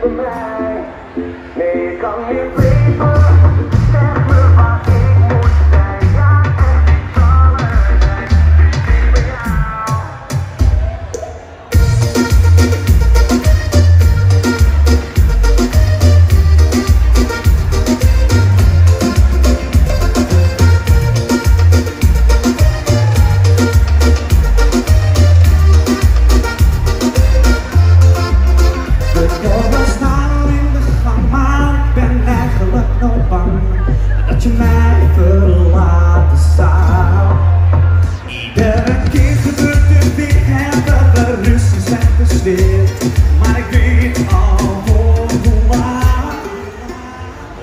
for mine. Mij verlaten zou. Iedere keer gebeurt het weer en dat er ruzie zijn gesteerd, maar ik weet al voor hoe lang.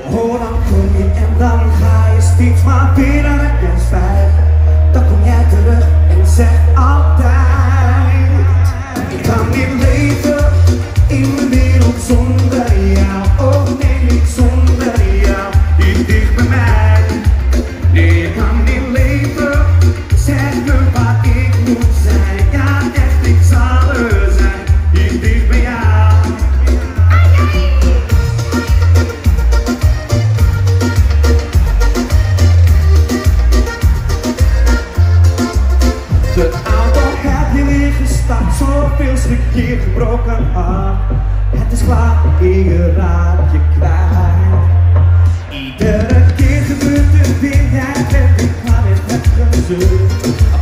Oh, dan kom je en dan ga je steeds maar weer en ben spijt. Dan kom jij terug en zeg altijd: Ik kan niet leven in de wereld zonder je gestart, zoveel keer gebroken hart. Het is klaar, ik raad je kwijt. Iedere keer gebeurt het weer, jij bent niet klaar met het gezeur.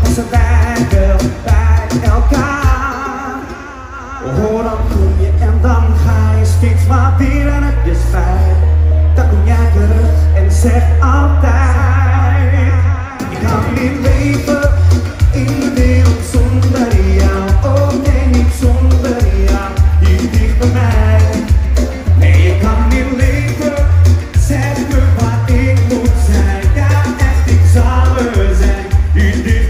Passen wij wel bij elkaar? Oh, dan kom je en dan ga je steeds maar weer en het is fijn. Dan kom jij terug en zeg altijd.